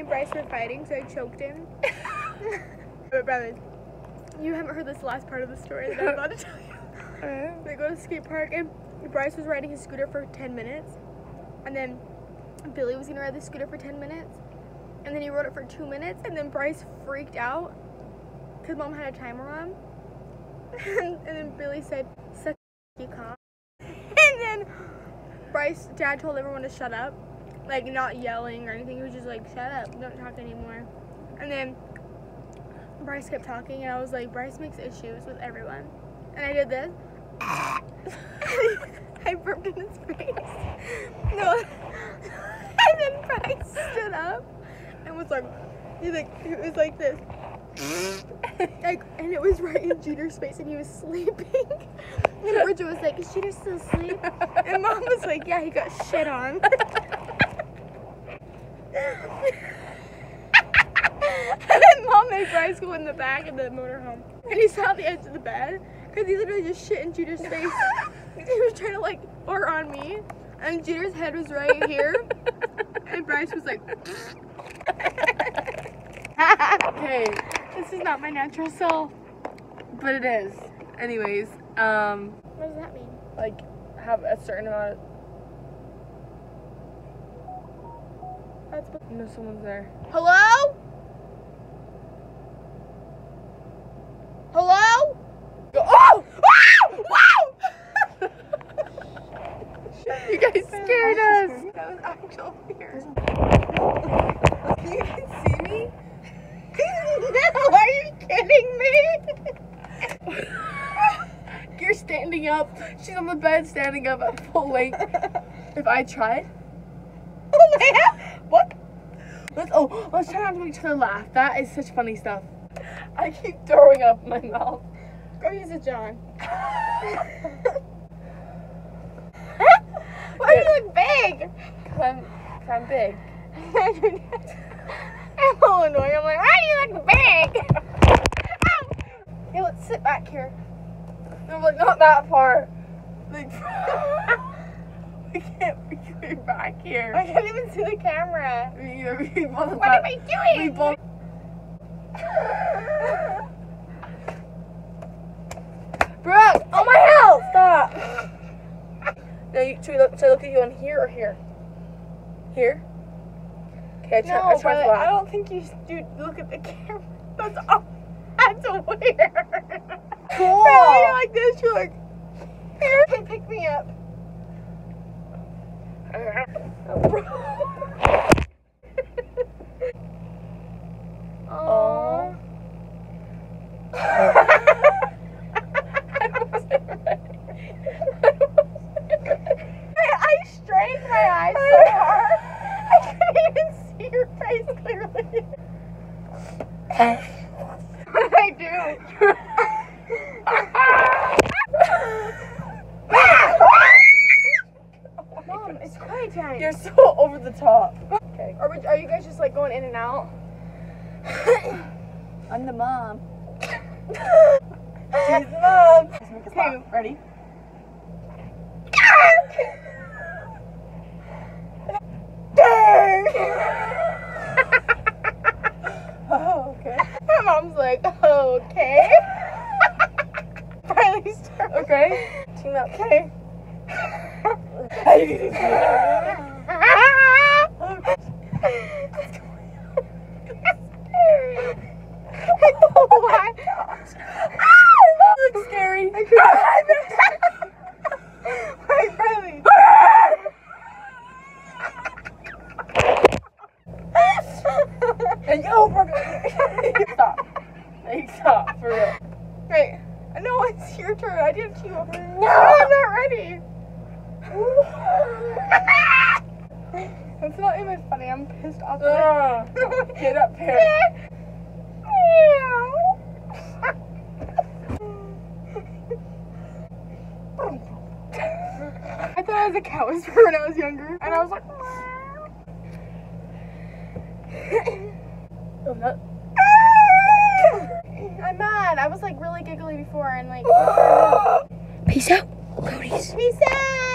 and Bryce were fighting, so I choked him. but brothers, you haven't heard this last part of the story that I'm about to tell you. Uh-huh. They go to the skate park and Bryce was riding his scooter for 10 minutes. And then Billy was gonna ride the scooter for 10 minutes. And then he rode it for two minutes. And then Bryce freaked out because mom had a timer on. and, and then Billy said, suck you cock. And then Bryce, dad told everyone to shut up. Like, not yelling or anything. He was just like, shut up, don't talk anymore. And then Bryce kept talking, and I was like, Bryce makes issues with everyone. And I did this. I burped in his face. No. And then Bryce stood up and was like, he like, it was like this. like, and it was right in Jeter's face, and he was sleeping. And Bridget was like, "Is Jeter still asleep?" And Mom was like, "Yeah, he got shit on." And then Mom made Bryce go in the back of the motorhome, and he saw the edge of the bed because he literally just shit in Jeter's face. he was trying to like, or on me, and Jeter's head was right here, and Bryce was like. Okay, This is not my natural self. but it is. Anyways, um, What does that mean? like have a certain amount of. That's No, someone's there. Hello? Hello? Oh! Ah! Wow! You guys scared us. That was actual fear. You can see me. no, are you kidding me? You're standing up. She's on the bed, standing up at full length. if I tried, oh my god! What? Let's oh, oh let's try not to make each other laugh. That is such funny stuff. I keep throwing up my mouth. Go use it, John. Why do you look big? Cause I'm, cause I'm big. I'm all annoying. I'm like, why do you look big? Hey, let's sit back here. No, but not that far. Like, we can't can back here. I can't even see the camera. We, we both What am I doing? We both. Brooke! Oh my hell! Stop! No, you, should, we look, should I look at you on here or here? Here? Okay, I try, No, I but I don't think you should look at the camera. That's all. That's weird. Cool. Now you're like this. You're like, here, hey, pick me up. Aw. I strained my eyes so hard. I couldn't even see your face clearly. Uh. what did I do? Mom, it's quiet time. You're so over the top. Okay. Are, we, are you guys just like going in and out? I'm the mom. She's the mom. Let's make us Okay. Ready? oh, okay. My mom's like, okay. Riley's turn. Okay. Team up. Okay. Hey, yo, Brooke. Stop. Hey, stop. For real. Wait. No, it's your turn. I didn't to you. No, I'm not ready. That's not even funny. I'm pissed off. Ah, get up here. I thought I was a cow whisperer when I was younger, and I was like, Oh, I'm mad. I was like really giggly before, and like, Peace out. Cody's. peace out.